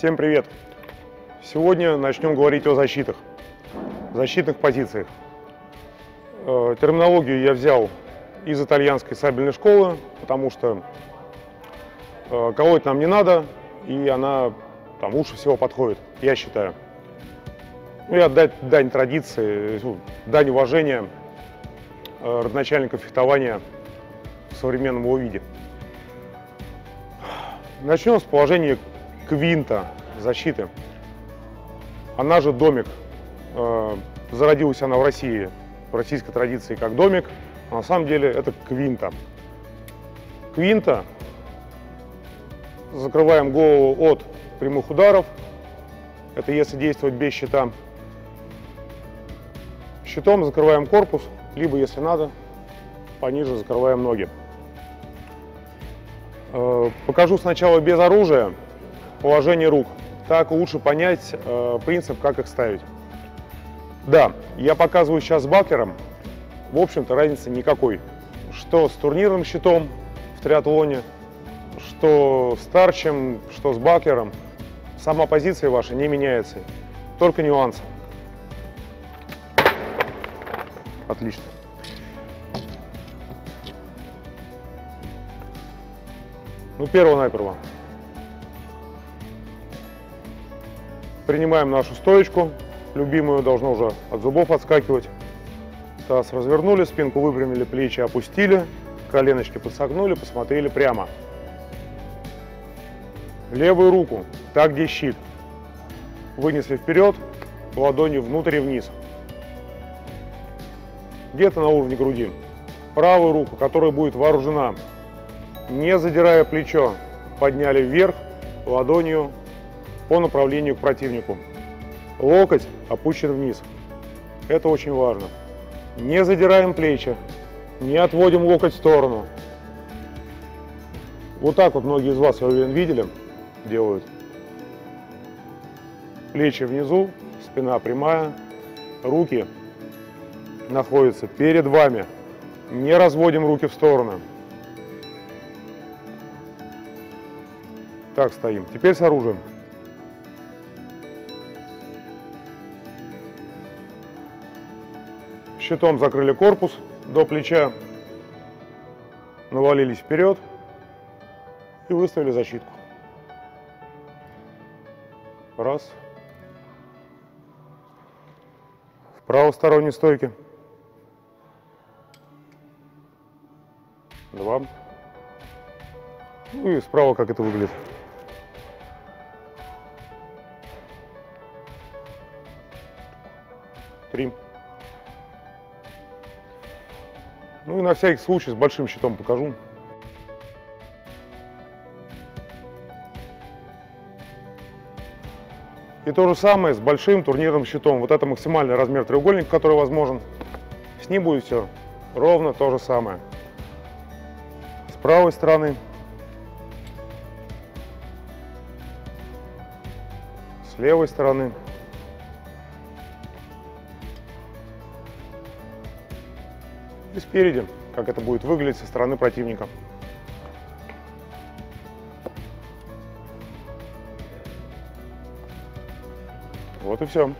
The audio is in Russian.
Всем привет! Сегодня начнем говорить о защитах, защитных позициях. Э, терминологию я взял из итальянской сабельной школы, потому что э, колоть нам не надо, и она там лучше всего подходит, я считаю. Ну и отдать дань традиции, ну, дань уважения э, родоначальников фехтования в современном его виде. Начнем с положения квинта защиты. Она же домик. Э, зародилась она в России, в российской традиции как домик, а на самом деле это квинта. Квинта. Закрываем голову от прямых ударов. Это если действовать без щита. Щитом закрываем корпус, либо, если надо, пониже закрываем ноги. Э, покажу сначала без оружия положение рук. Так лучше понять э, принцип, как их ставить. Да, я показываю сейчас с баклером. В общем-то, разницы никакой. Что с турнирным щитом в триатлоне, что с тарчем, что с баклером. Сама позиция ваша не меняется. Только нюансы. Отлично. Ну, перво-наперво. Принимаем нашу стоечку. Любимую должно уже от зубов отскакивать. Таз развернули, спинку выпрямили, плечи опустили, коленочки подсогнули, посмотрели прямо. Левую руку, так где щит, вынесли вперед, ладонью внутрь и вниз. Где-то на уровне груди. Правую руку, которая будет вооружена, не задирая плечо, подняли вверх ладонью по направлению к противнику. Локоть опущен вниз. Это очень важно. Не задираем плечи, не отводим локоть в сторону. Вот так вот многие из вас, я уверен, видели, делают. Плечи внизу, спина прямая, руки находятся перед вами. Не разводим руки в стороны. Так стоим. Теперь с оружием. Щитом закрыли корпус до плеча, навалились вперед и выставили защитку. Раз. В правосторонней стойке. Два. Ну и справа как это выглядит. Три. Ну и на всякий случай с большим щитом покажу. И то же самое с большим турнирным щитом. Вот это максимальный размер треугольника, который возможен. С ним будет все ровно то же самое. С правой стороны. С левой стороны. И спереди, как это будет выглядеть со стороны противника. Вот и все.